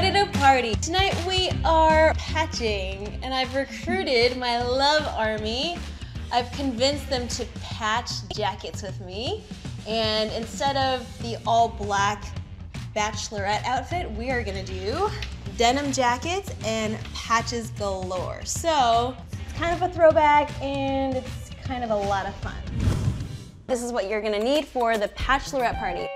to party. Tonight we are patching and I've recruited my love army. I've convinced them to patch jackets with me. And instead of the all black bachelorette outfit, we are gonna do denim jackets and patches galore. So it's kind of a throwback and it's kind of a lot of fun. This is what you're gonna need for the bachelorette party.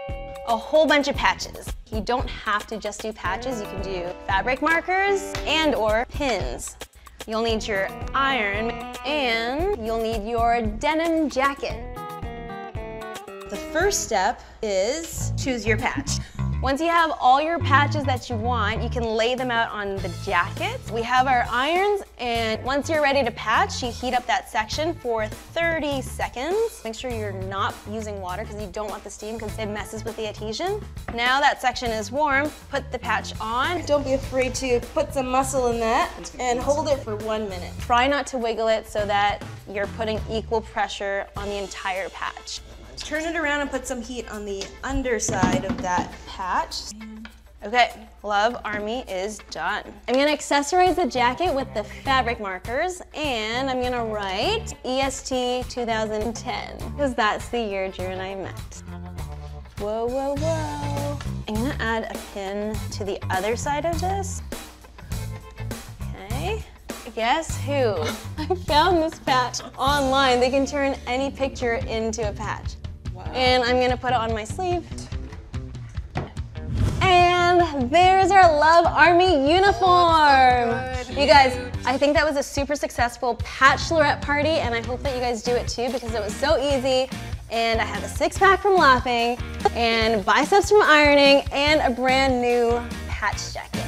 A whole bunch of patches. You don't have to just do patches, you can do fabric markers and or pins. You'll need your iron and you'll need your denim jacket. The first step is choose your patch. Once you have all your patches that you want, you can lay them out on the jackets. We have our irons, and once you're ready to patch, you heat up that section for 30 seconds. Make sure you're not using water because you don't want the steam because it messes with the adhesion. Now that section is warm, put the patch on. Don't be afraid to put some muscle in that and hold it for one minute. Try not to wiggle it so that you're putting equal pressure on the entire patch. Turn it around and put some heat on the underside of that patch. Okay, Love Army is done. I'm gonna accessorize the jacket with the fabric markers and I'm gonna write EST 2010 because that's the year Drew and I met. Whoa, whoa, whoa. I'm gonna add a pin to the other side of this. Okay. Guess who? I found this patch online. They can turn any picture into a patch. And I'm gonna put it on my sleeve. And there's our Love Army uniform. Oh, you guys, I think that was a super successful bachelorette party and I hope that you guys do it too because it was so easy and I have a six pack from laughing and biceps from ironing and a brand new patch jacket.